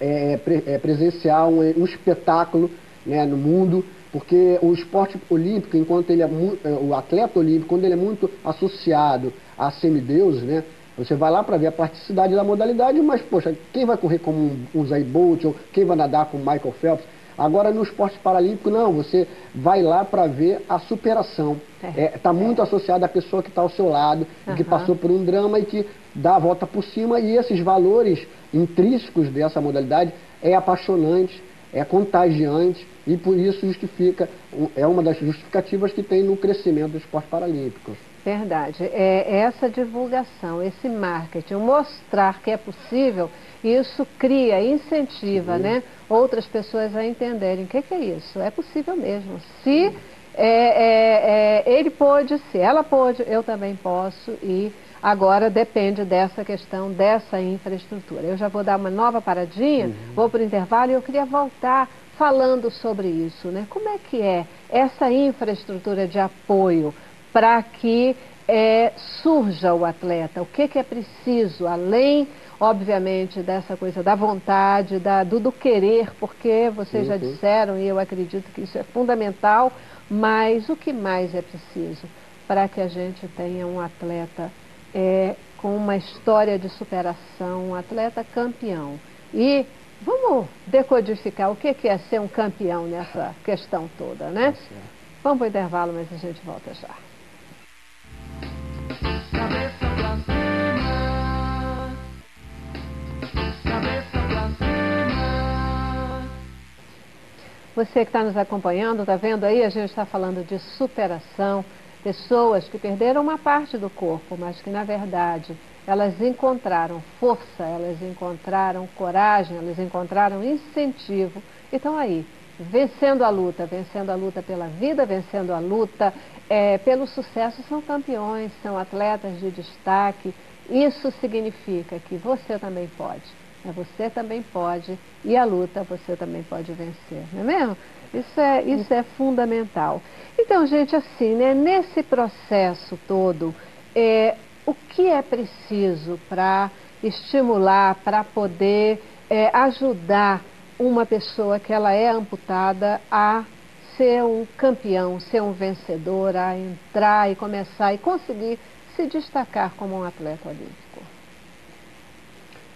é, pre, é, presenciar um, um espetáculo né, no mundo, porque o esporte olímpico, enquanto ele é é, o atleta olímpico, quando ele é muito associado a semideuses, né, você vai lá para ver a praticidade da modalidade, mas, poxa, quem vai correr como um, um Zayn Bolt ou quem vai nadar como Michael Phelps? Agora, no esporte paralímpico, não, você vai lá para ver a superação. Está é, tá muito associado à pessoa que está ao seu lado, uhum. que passou por um drama e que dá a volta por cima, e esses valores intrínsecos dessa modalidade é apaixonante, é contagiante, e por isso justifica, é uma das justificativas que tem no crescimento do esporte paralímpico. Verdade. É essa divulgação, esse marketing, mostrar que é possível, isso cria, incentiva né, outras pessoas a entenderem o que, que, é isso. É possível mesmo. Se é, é, é, ele pôde, se ela pôde, eu também posso e agora depende dessa questão, dessa infraestrutura. Eu já vou dar uma nova paradinha, uhum. vou para o intervalo e eu queria voltar falando sobre isso. Né? Como é que é essa infraestrutura de apoio? Para que é, surja o atleta. O que, que é preciso, além, obviamente, dessa coisa da vontade, da, do, do querer, porque vocês uhum. já disseram e eu acredito que isso é fundamental, mas o que mais é preciso para que a gente tenha um atleta é, com uma história de superação, um atleta campeão? E vamos decodificar o que, que é ser um campeão nessa questão toda, né? Tá vamos para o intervalo, mas a gente volta já. Você que está nos acompanhando, está vendo aí? A gente está falando de superação, pessoas que perderam uma parte do corpo, mas que na verdade elas encontraram força, elas encontraram coragem, elas encontraram incentivo e estão aí, vencendo a luta, vencendo a luta pela vida, vencendo a luta é, pelo sucesso, são campeões, são atletas de destaque. Isso significa que você também pode. Você também pode, e a luta você também pode vencer, não é mesmo? Isso é, isso é fundamental. Então, gente, assim, né, nesse processo todo, é, o que é preciso para estimular, para poder é, ajudar uma pessoa que ela é amputada a ser um campeão, ser um vencedor, a entrar e começar e conseguir se destacar como um atleta olímpico?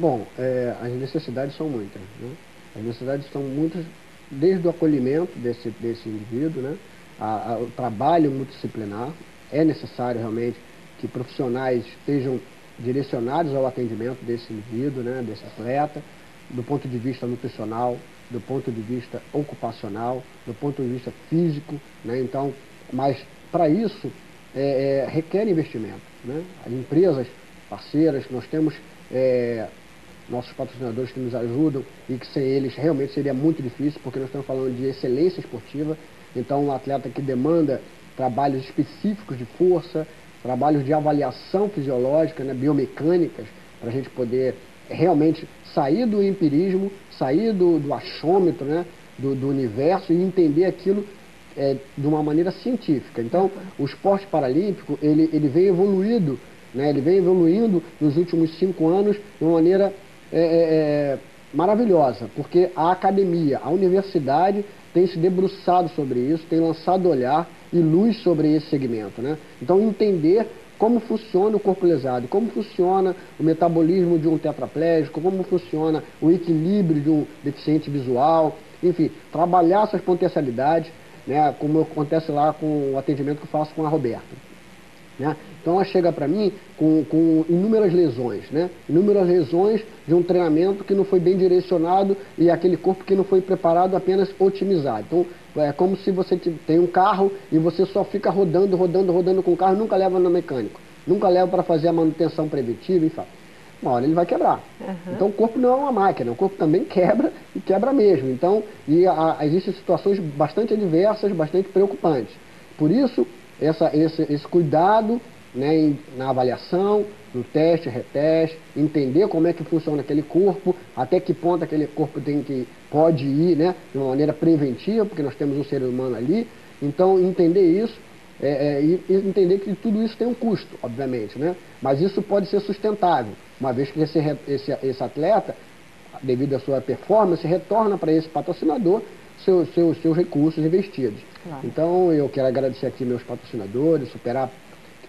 Bom, é, as necessidades são muitas. Né? As necessidades são muitas, desde o acolhimento desse, desse indivíduo, né? A, a, o trabalho multidisciplinar. É necessário realmente que profissionais estejam direcionados ao atendimento desse indivíduo, né? desse atleta, do ponto de vista nutricional, do ponto de vista ocupacional, do ponto de vista físico. Né? Então, mas para isso é, é, requer investimento. Né? As empresas parceiras, nós temos é, nossos patrocinadores que nos ajudam e que sem eles realmente seria muito difícil, porque nós estamos falando de excelência esportiva. Então, um atleta que demanda trabalhos específicos de força, trabalhos de avaliação fisiológica, né, biomecânicas, para a gente poder realmente sair do empirismo, sair do, do achômetro, né, do, do universo e entender aquilo é, de uma maneira científica. Então, o esporte paralímpico, ele, ele vem evoluído, né, ele vem evoluindo nos últimos cinco anos de uma maneira é, é, é, maravilhosa, porque a academia, a universidade tem se debruçado sobre isso, tem lançado olhar e luz sobre esse segmento. Né? Então, entender como funciona o corpo lesado, como funciona o metabolismo de um tetraplégico, como funciona o equilíbrio de um deficiente visual, enfim, trabalhar essas potencialidades, né, como acontece lá com o atendimento que eu faço com a Roberta. Né? Então ela chega para mim com, com, inúmeras lesões, né? inúmeras lesões de um treinamento que não foi bem direcionado e aquele corpo que não foi preparado apenas otimizado. Então é como se você tem um carro e você só fica rodando, rodando, rodando com o carro, nunca leva no mecânico, nunca leva para fazer a manutenção preventiva, enfim. Uma hora ele vai quebrar. Uhum. Então o corpo não é uma máquina, o corpo também quebra e quebra mesmo. Então, e a, a, existem situações bastante adversas, bastante preocupantes. Por isso, essa, esse, esse cuidado né, na avaliação, no teste, reteste, entender como é que funciona aquele corpo, até que ponto aquele corpo tem que, pode ir né, de uma maneira preventiva, porque nós temos um ser humano ali. Então, entender isso é, é, e entender que tudo isso tem um custo, obviamente, né? mas isso pode ser sustentável, uma vez que esse, esse, esse atleta, devido à sua performance, retorna para esse patrocinador seu, seu, seus recursos investidos. Claro. Então, eu quero agradecer aqui meus patrocinadores, Superar,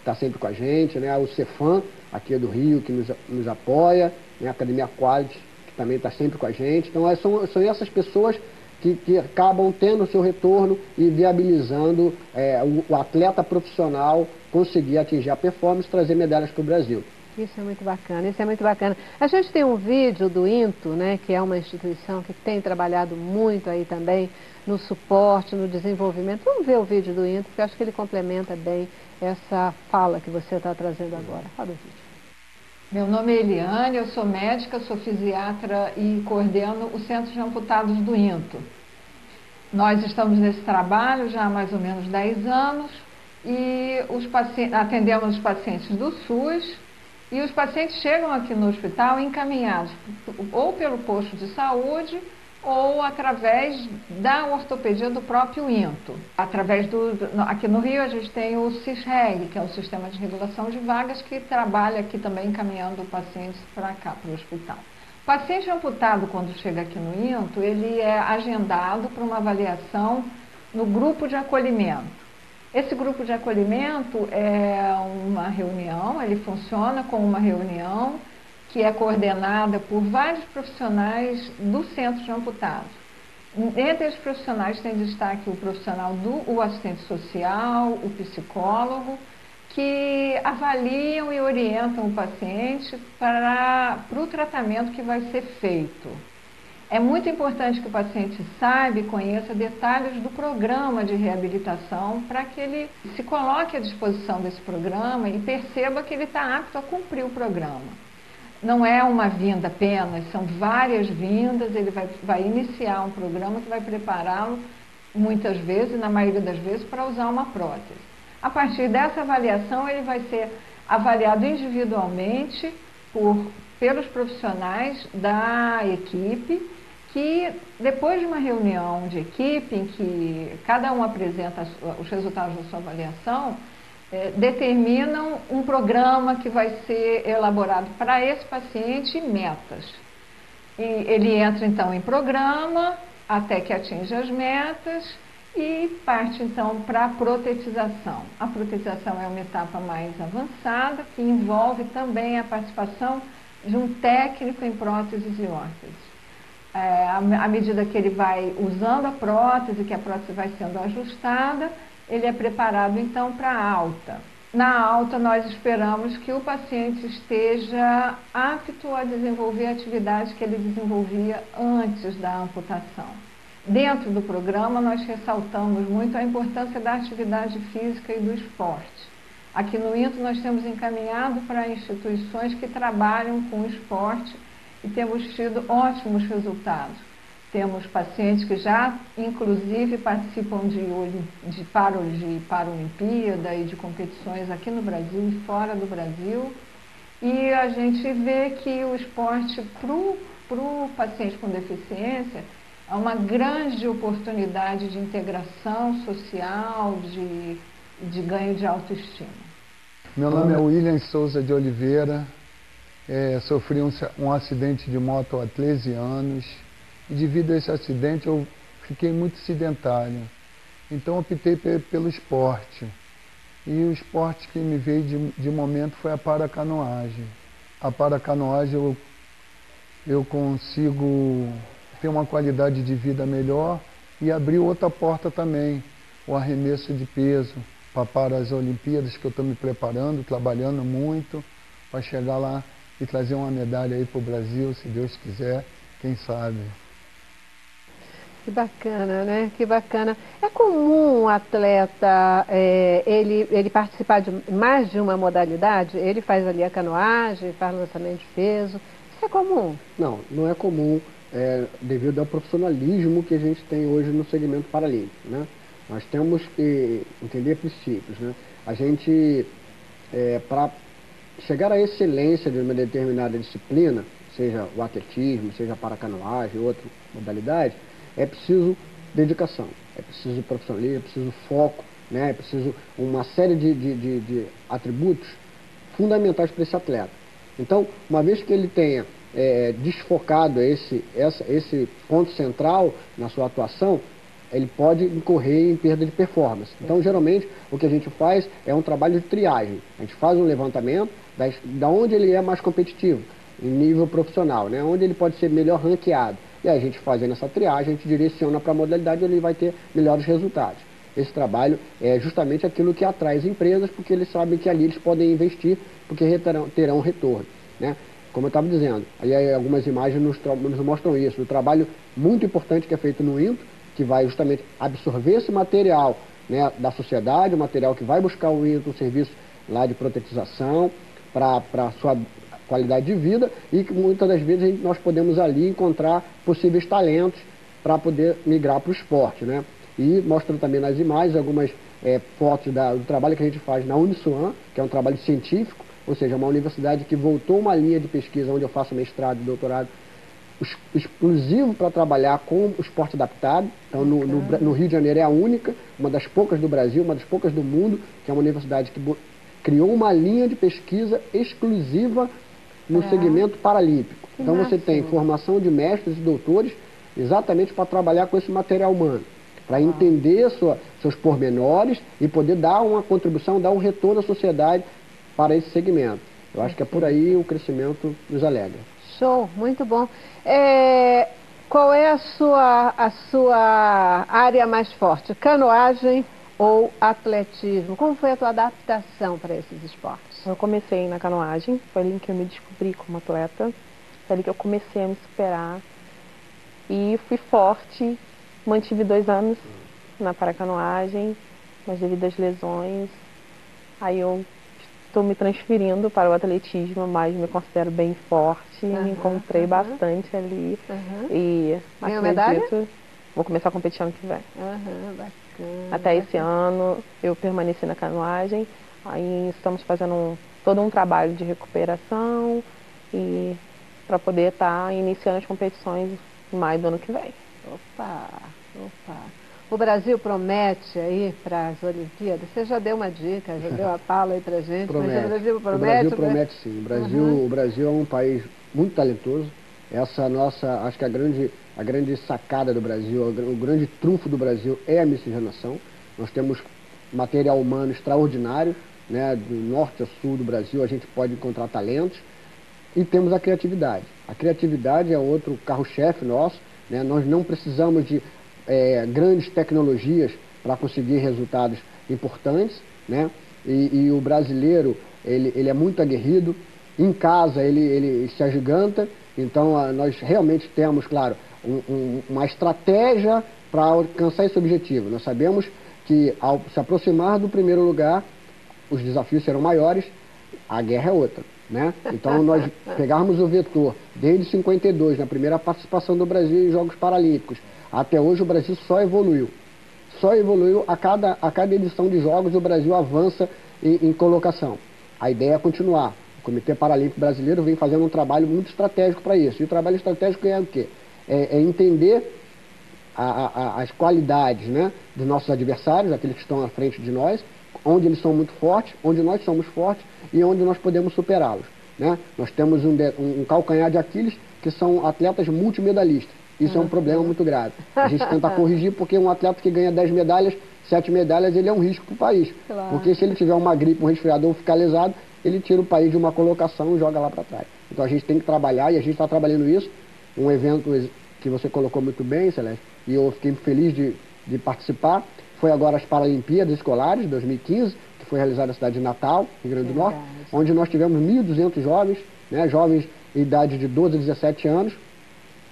está sempre com a gente, né? o Cefam, aqui do Rio, que nos, nos apoia, né? a Academia Quality, que também está sempre com a gente. Então, é, são, são essas pessoas que, que acabam tendo o seu retorno e viabilizando é, o, o atleta profissional conseguir atingir a performance e trazer medalhas para o Brasil. Isso é muito bacana, isso é muito bacana. A gente tem um vídeo do INTO, né, que é uma instituição que tem trabalhado muito aí também no suporte, no desenvolvimento. Vamos ver o vídeo do INTO, porque acho que ele complementa bem essa fala que você está trazendo agora. Fala vídeo. Meu nome é Eliane, eu sou médica, sou fisiatra e coordeno o Centro de Amputados do INTO. Nós estamos nesse trabalho já há mais ou menos 10 anos e os atendemos os pacientes do SUS e os pacientes chegam aqui no hospital encaminhados ou pelo posto de saúde ou através da ortopedia do próprio INTO. Através do, aqui no Rio a gente tem o CISREG, que é o Sistema de Regulação de Vagas, que trabalha aqui também encaminhando pacientes para cá, para o hospital. O paciente amputado, quando chega aqui no INTO, ele é agendado para uma avaliação no grupo de acolhimento. Esse grupo de acolhimento é uma reunião, ele funciona como uma reunião que é coordenada por vários profissionais do Centro de Amputados. Entre esses profissionais tem destaque o profissional do o assistente social, o psicólogo, que avaliam e orientam o paciente para, para o tratamento que vai ser feito. É muito importante que o paciente saiba e conheça detalhes do programa de reabilitação para que ele se coloque à disposição desse programa e perceba que ele está apto a cumprir o programa. Não é uma vinda apenas, são várias vindas, ele vai, vai iniciar um programa que vai prepará-lo muitas vezes, na maioria das vezes, para usar uma prótese. A partir dessa avaliação, ele vai ser avaliado individualmente por, pelos profissionais da equipe que depois de uma reunião de equipe em que cada um apresenta os resultados da sua avaliação, é, determinam um programa que vai ser elaborado para esse paciente e metas. E ele entra então em programa até que atinja as metas e parte então para a protetização. A protetização é uma etapa mais avançada que envolve também a participação de um técnico em próteses e órteses é, à medida que ele vai usando a prótese, que a prótese vai sendo ajustada, ele é preparado então para a alta. Na alta, nós esperamos que o paciente esteja apto a desenvolver a atividade que ele desenvolvia antes da amputação. Dentro do programa, nós ressaltamos muito a importância da atividade física e do esporte. Aqui no INTO, nós temos encaminhado para instituições que trabalham com esporte e temos tido ótimos resultados. Temos pacientes que já, inclusive, participam de, de, paro, de Paralimpíada e de competições aqui no Brasil e fora do Brasil. E a gente vê que o esporte para o paciente com deficiência é uma grande oportunidade de integração social, de, de ganho de autoestima. Meu nome é William Souza de Oliveira, é, sofri um, um, acidente de moto há 13 anos e devido a esse acidente eu fiquei muito sedentário. Então optei pelo esporte. E o esporte que me veio de, de momento foi a paracanoagem. A paracanoagem eu, eu consigo ter uma qualidade de vida melhor e abrir outra porta também, o arremesso de peso para as Olimpíadas que eu estou me preparando, trabalhando muito para chegar lá e trazer uma medalha aí para o Brasil, se Deus quiser, quem sabe. Que bacana, né? Que bacana. É comum o atleta é, ele, ele participar de mais de uma modalidade? Ele faz ali a canoagem, faz lançamento de peso. Isso é comum? Não, não é comum é, devido ao profissionalismo que a gente tem hoje no segmento paralímpico, né? Nós temos que entender princípios, né? A gente é, para chegar à excelência de uma determinada disciplina, seja o atletismo, seja a paracanoagem, outra modalidade, é preciso dedicação, é preciso profissionalismo, é preciso foco, né? é preciso uma série de, de, de, de atributos fundamentais para esse atleta. Então, uma vez que ele tenha é, desfocado esse, essa, esse ponto central na sua atuação, ele pode incorrer em perda de performance. Então, geralmente, o que a gente faz é um trabalho de triagem. A gente faz um levantamento da, da onde ele é mais competitivo, em nível profissional, né? onde ele pode ser melhor ranqueado. E a gente fazendo essa triagem, a gente direciona para a modalidade onde ele vai ter melhores resultados. Esse trabalho é justamente aquilo que atrai as empresas, porque eles sabem que ali eles podem investir, porque terão, terão retorno. Né? Como eu estava dizendo, aí algumas imagens nos, nos mostram isso. O trabalho muito importante que é feito no INTO, que vai justamente absorver esse material né, da sociedade, o material que vai buscar o INTO, um serviço lá de protetização, para sua qualidade de vida e que muitas das vezes gente, nós podemos ali encontrar possíveis talentos para poder migrar para o esporte. Né? E mostrando também nas imagens algumas é, fotos da, do trabalho que a gente faz na Uniswan, que é um trabalho científico, ou seja, uma universidade que voltou uma linha de pesquisa onde eu faço mestrado e doutorado exclusivo para trabalhar com o esporte adaptado. Então, no, no, no, Rio de Janeiro é a única, uma das poucas do Brasil, uma das poucas do mundo, que é uma universidade que criou uma linha de pesquisa exclusiva no é. segmento paralímpico. Então, você tem formação de mestres e doutores exatamente para trabalhar com esse material humano, para ah. entender sua, seus pormenores e poder dar uma contribuição, dar um retorno à sociedade para esse segmento. Eu acho que é por aí o crescimento nos alegra. Show, muito bom. É, qual é a sua, a sua área mais forte? Canoagem ou atletismo? Como foi a tua adaptação para esses esportes? Eu comecei na canoagem, foi ali que eu me descobri como atleta, foi ali que eu comecei a me superar e fui forte, mantive dois anos na paracanoagem, mas devido às lesões, aí eu estou me transferindo para o atletismo, mas me considero bem forte, uhum, me encontrei uhum. bastante ali. Uhum. E Ganhou medalha? Vou começar a competir ano que vem. Bacana, Até esse ano eu permaneci na canoagem, aí estamos fazendo um, todo um trabalho de recuperação e para poder estar tá iniciando as competições em maio do ano que vem. Opa, opa. O Brasil promete aí para as Olimpíadas? Você já deu uma dica, já deu a pala aí para a gente, promete. mas o Brasil promete? O Brasil promete sim. O Brasil, uhum. o Brasil é um país muito talentoso. Essa nossa, acho que a grande, a grande sacada do Brasil, o grande trunfo do Brasil é a miscigenação. Nós temos material humano extraordinário, né, do norte a sul do Brasil, a gente pode encontrar talentos. E temos a criatividade. A criatividade é outro carro-chefe nosso. Né? Nós não precisamos de é, grandes tecnologias para conseguir resultados importantes, né? E, e, o brasileiro, ele, ele é muito aguerrido, em casa ele, ele se agiganta, então a, nós realmente temos, claro, um, um, uma estratégia para alcançar esse objetivo. Nós sabemos que ao se aproximar do primeiro lugar, os desafios serão maiores, a guerra é outra. Né? Então, nós pegarmos o vetor desde 52, na primeira participação do Brasil em Jogos Paralímpicos, até hoje o Brasil só evoluiu. Só evoluiu a cada, a cada edição de jogos, o Brasil avança em, em colocação. A ideia é continuar. O Comitê Paralímpico Brasileiro vem fazendo um trabalho muito estratégico para isso. E o trabalho estratégico é o quê? É, é entender a, a, as qualidades né, dos nossos adversários, aqueles que estão à frente de nós, onde eles são muito fortes, onde nós somos fortes e onde nós podemos superá-los. Né? Nós temos um, um, um calcanhar de Aquiles que são atletas multimedalistas. Isso é um problema muito grave. A gente tenta corrigir porque um atleta que ganha 10 medalhas, 7 medalhas, ele é um risco para o país. Claro. Porque se ele tiver uma gripe, um resfriado ou ficar lesado, ele tira o país de uma colocação e joga lá para trás. Então a gente tem que trabalhar e a gente está trabalhando isso. Um evento que você colocou muito bem, Celeste, e eu fiquei feliz de, de participar, foi agora as Paralimpíadas Escolares 2015, que foi realizada na cidade de Natal, Rio Grande do Norte, onde nós tivemos 1.200 jovens, né, jovens em idade de 12 a 17 anos,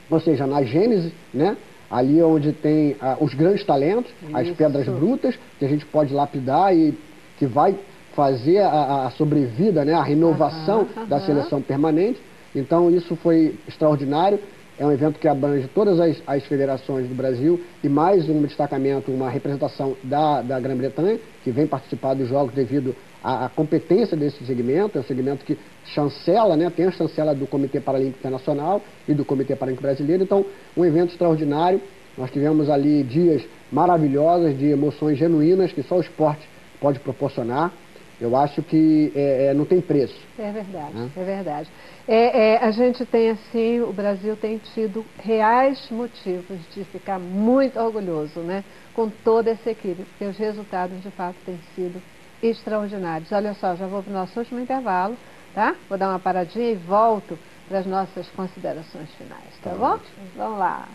ou seja, na Gênese, né? ali onde tem ah, os grandes talentos, Isso. as pedras brutas, que a gente pode lapidar e que vai fazer a, a sobrevida, né? a renovação da seleção permanente. Então isso foi extraordinário. É um evento que abrange todas as, as federações do Brasil e mais um destacamento, uma representação da, da Grã-Bretanha, que vem participar dos Jogos devido à, à, competência desse segmento. É um segmento que chancela, né, tem a chancela do Comitê Paralímpico Internacional e do Comitê Paralímpico Brasileiro. Então, um evento extraordinário. Nós tivemos ali dias maravilhosos, de emoções genuínas que só o esporte pode proporcionar. Eu acho que é, é, não tem preço. É verdade, né? é verdade. É, é, a gente tem assim, o Brasil tem tido reais motivos de ficar muito orgulhoso, né? Com toda essa equipe, porque os resultados de fato têm sido extraordinários. Olha só, já vou para o nosso último intervalo, tá? Vou dar uma paradinha e volto para as nossas considerações finais, tá, tá bom? Ótimo. Vamos lá.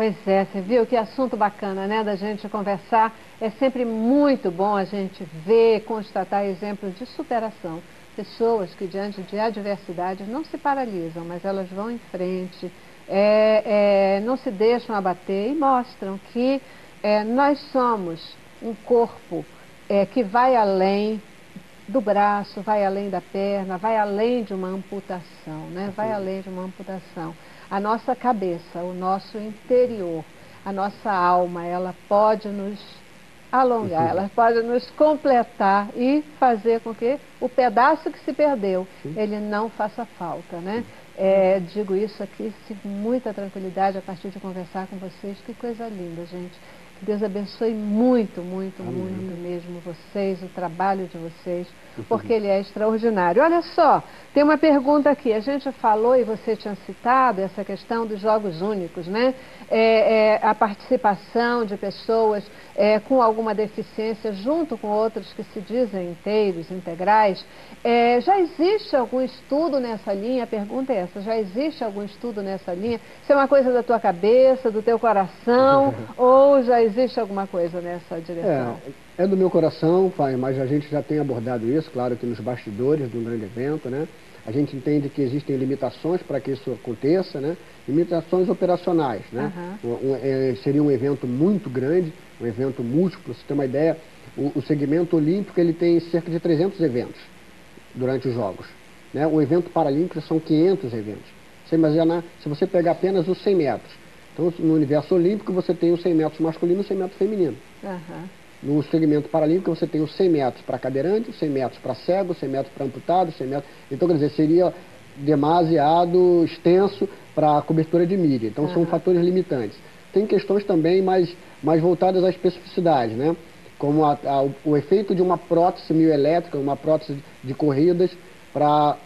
Pois é, você viu que assunto bacana, né, da gente conversar. É sempre muito bom a gente ver, constatar exemplos de superação. Pessoas que, diante de adversidades, não se paralisam, mas elas vão em frente, é, é, não se deixam abater e mostram que é, nós somos um corpo é, que vai além do braço, vai além da perna, vai além de uma amputação, né? vai além de uma amputação a nossa cabeça, o nosso interior, a nossa alma, ela pode nos alongar, ela pode nos completar e fazer com que o pedaço que se perdeu, Sim. ele não faça falta, né? É, digo isso aqui com muita tranquilidade a partir de conversar com vocês. Que coisa linda, gente. Que Deus abençoe muito, muito, Amém. muito mesmo vocês, o trabalho de vocês, porque ele é extraordinário. Olha só, tem uma pergunta aqui. A gente falou e você tinha citado essa questão dos jogos únicos, né? É, é, a participação de pessoas é, com alguma deficiência junto com outros que se dizem inteiros, integrais. É, já existe algum estudo nessa linha? A pergunta é essa: já existe algum estudo nessa linha? Isso é uma coisa da tua cabeça, do teu coração, ou já existe alguma coisa nessa direção? É, é do meu coração, pai, mas a gente já tem abordado isso, claro que nos bastidores de um grande evento, né? A gente entende que existem limitações para que isso aconteça, né? limitações operacionais. Né? Uhum. Um, um, é, seria um evento muito grande, um evento múltiplo. Você tem uma ideia, o, o segmento olímpico ele tem cerca de 300 eventos durante os Jogos. Né? O evento paralímpico são 500 eventos. Você imagina, se você pegar apenas os 100 metros. Então, no universo olímpico, você tem os 100 metros masculino e os 100 metros feminino. Uhum. No segmento paralímpico, você tem os 100 metros para cadeirante, os 100 metros para cego, os 100 metros para amputado, 100 metros... Então, quer dizer, seria demasiado extenso para a cobertura de mídia. Então, uhum. são fatores limitantes. Tem questões também mais, mais voltadas à especificidade, né? como a, a, o efeito de uma prótese mioelétrica, uma prótese de corridas, para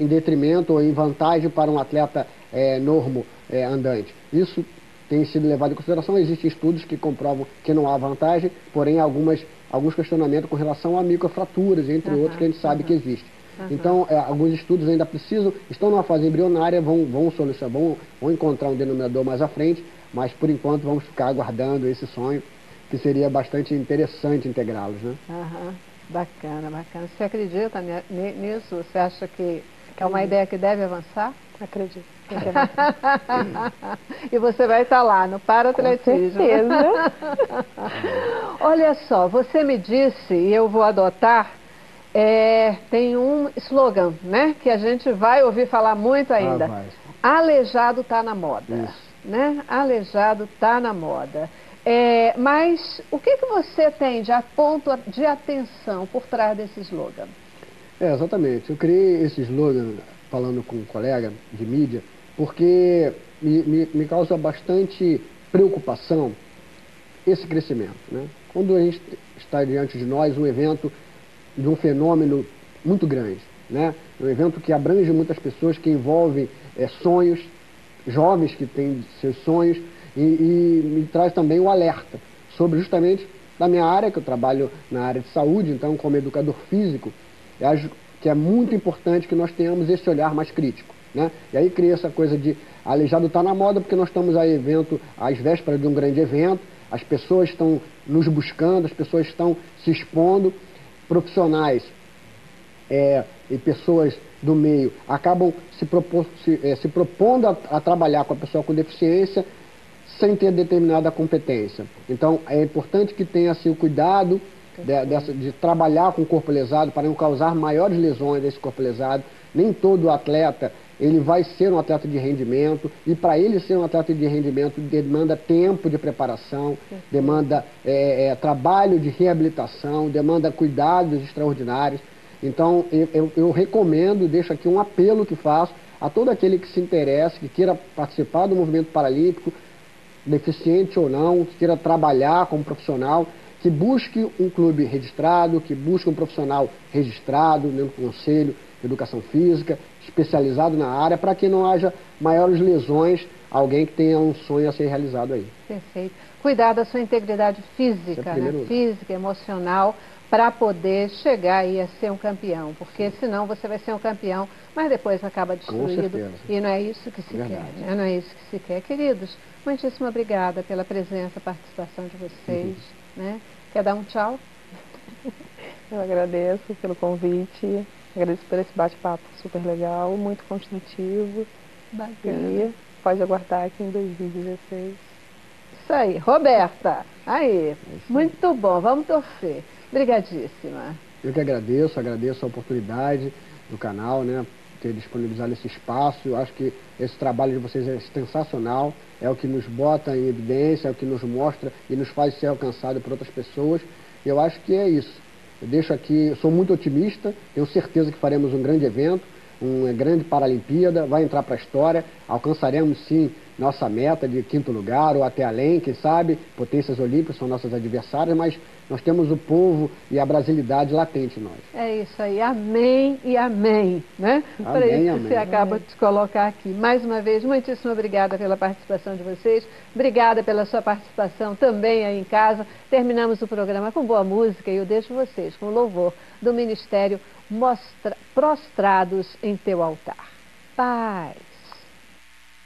em detrimento ou em vantagem para um atleta é, normo é, andante. Isso tem sido levado em consideração. Existem estudos que comprovam que não há vantagem, porém algumas, alguns questionamentos com relação a microfraturas, entre uhum, outros, que a gente sabe uhum. que existe. Uhum. Então, é, alguns estudos ainda precisam, estão numa fase embrionária, vão, vão solucionar, vão, vão encontrar um denominador mais à frente, mas por enquanto vamos ficar aguardando esse sonho, que seria bastante interessante integrá-los. Né? Uhum. Bacana, bacana. Você acredita nisso? Você acha que, que é uma ideia que deve avançar? Acredito. E você vai estar lá no paratletismo. Com certeza. Olha só, você me disse, e eu vou adotar, é, tem um slogan, né? Que a gente vai ouvir falar muito ainda. Ah, Aleijado está na moda. Isso. Né? Aleijado está na moda. É, mas o que, que você tem de ponto de atenção por trás desse slogan? É, exatamente. Eu criei esse slogan falando com um colega de mídia porque me, me, me causa bastante preocupação esse crescimento. Né? Quando a gente está diante de nós um evento de um fenômeno muito grande, né? um evento que abrange muitas pessoas, que envolve é, sonhos, jovens que têm seus sonhos, e, e me traz também o alerta sobre justamente da minha área, que eu trabalho na área de saúde, então como educador físico, acho que é muito importante que nós tenhamos esse olhar mais crítico. Né? E aí cria essa coisa de aleijado está na moda porque nós estamos a evento, às vésperas de um grande evento, as pessoas estão nos buscando, as pessoas estão se expondo, profissionais é, e pessoas do meio acabam se, propor, se, é, se propondo a, a, trabalhar com a pessoa com deficiência sem ter determinada competência. Então, é importante que tenha-se o cuidado de, dessa, de trabalhar com o corpo lesado para não causar maiores lesões desse corpo lesado. Nem todo atleta ele vai ser um atleta de rendimento e para ele ser um atleta de rendimento demanda tempo de preparação, demanda é, é, trabalho de reabilitação, demanda cuidados extraordinários. Então eu, eu, eu recomendo, deixo aqui um apelo que faço a todo aquele que se interesse, que queira participar do movimento paralímpico, deficiente ou não, que queira trabalhar como profissional, que busque um clube registrado, que busque um profissional registrado no Conselho de Educação Física, especializado na área, para que não haja maiores lesões a alguém que tenha um sonho a ser realizado aí. Perfeito. Cuidar da sua integridade física, é né? física, emocional, para poder chegar aí a ser um campeão, porque senão você vai ser um campeão, mas depois acaba destruído e não é isso que se Verdade. quer, né? não é isso que se quer. Queridos, muitíssimo obrigada pela presença, participação de vocês, uhum. né? Quer dar um tchau? Eu agradeço pelo convite, agradeço por esse bate-papo super legal, muito construtivo. Bacana. E pode aguardar aqui em 2016. Isso aí, Roberta. Aí, muito bom, vamos torcer. Obrigadíssima. Eu que agradeço, agradeço a oportunidade do canal, né, ter disponibilizado esse espaço. Eu acho que esse trabalho de vocês é sensacional, é o que nos bota em evidência, é o que nos mostra e nos faz ser alcançado por outras pessoas. E eu acho que é isso. Eu deixo aqui, sou muito otimista, tenho certeza que faremos um grande evento, uma grande Paralimpíada, vai entrar para a história, alcançaremos sim nossa meta de quinto lugar ou até além, quem sabe, potências olímpicas são nossas adversárias, mas nós temos o povo e a brasilidade latente em nós. É isso aí, amém e amém, né? Amém, Para isso amém. você acaba de colocar aqui. Mais uma vez, muitíssimo obrigada pela participação de vocês, obrigada pela sua participação também aí em casa. Terminamos o programa com boa música e eu deixo vocês com o louvor do Ministério Mostra... Prostrados em Teu Altar. Paz.